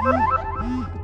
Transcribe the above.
Mm-hmm.